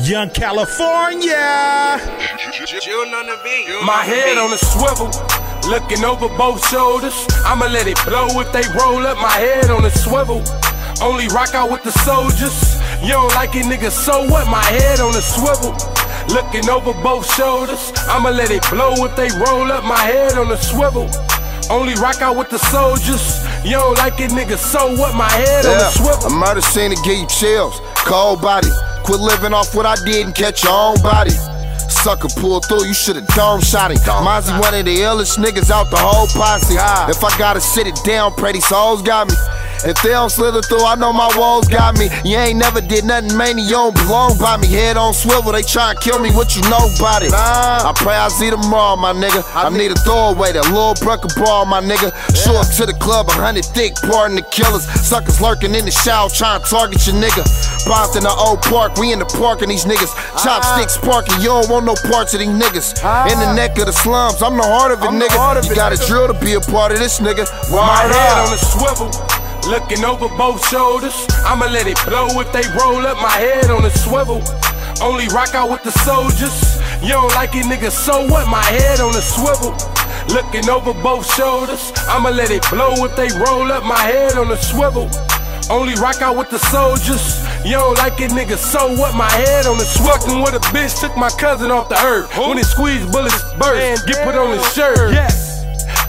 Young California. My head on a swivel, looking over both shoulders. I'ma let it blow if they roll up. My head on a swivel. Only rock out with the soldiers. You don't like it, nigga, so what? My head on a swivel. Looking over both shoulders. I'ma let it blow if they roll up. My head on a swivel. Only rock out with the soldiers. You don't like it, nigga, so what? My head on a swivel. A murder scene to give you chills. Cold body. Quit living off what I did and catch your own body. Sucker pull through, you should've dome shot him. Mozzy one of the illest niggas out the whole posse. If I gotta sit it down, pray these hoes got me. If they don't slither through, I know my walls got me. You ain't never did nothing, man, you don't belong by me. Head on swivel, they try and kill me, what you know about it? I pray I see tomorrow, my nigga. I need a throwaway, that little brucker ball, my nigga. Show up to the club, a hundred thick, pardon the killers. Suckers lurking in the shower, trying to target your nigga. Bombed in the old park, we in the park and these niggas. Chopsticks ah. parking, you don't want no parts of these niggas. Ah. In the neck of the slums, I'm the heart of it, nigga. You gotta drill to be a part of this nigga. My Word head up. on a swivel, looking over both shoulders. I'ma let it blow if they roll up. My head on a swivel. Only rock out with the soldiers. You don't like it, nigga, so what? My head on a swivel. Looking over both shoulders. I'ma let it blow if they roll up. My head on a swivel. Only rock out with the soldiers. You don't like it, nigga, so what? My head on the swivel. with a bitch, took my cousin off the earth. When it squeezed bullets burst, get put on his shirt. Yes.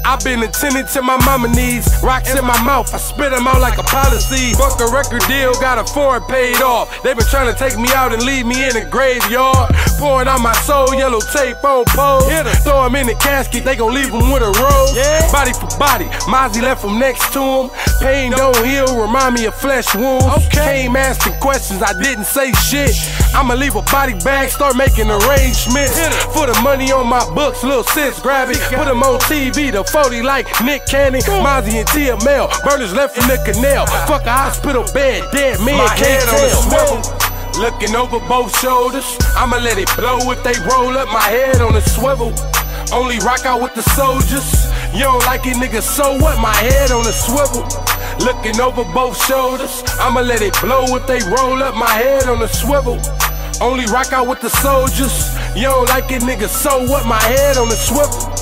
I've been attending to my mama needs. Rocks in my mouth, I spit them out like a policy. Fuck a record deal, got a foreign paid off. They been trying to take me out and leave me in a graveyard. Pouring out my soul, yellow tape on pole. Throw him in the casket, they gon' leave him with a rose. Body for body, Mozzy left him next to him. Pain don't heal, remind me of flesh wounds. Came asking questions, I didn't say shit. I'ma leave a body bag, start making arrangements. For the money on my books, little sis, grab it. Put him on TV, the 40 like Nick Cannon, mm. Mozzy and Tia Mel. Burners left in the canal. Fuck a hospital bed, dead man My can't head on a tell. swivel. Looking over both shoulders, I'ma let it blow if they roll up. My head on a swivel. Only rock out with the soldiers. You don't like it, nigga, so what? My head on a swivel. Looking over both shoulders, I'ma let it blow if they roll up. My head on a swivel. Only rock out with the soldiers. You don't like it, nigga, so what? My head on a swivel.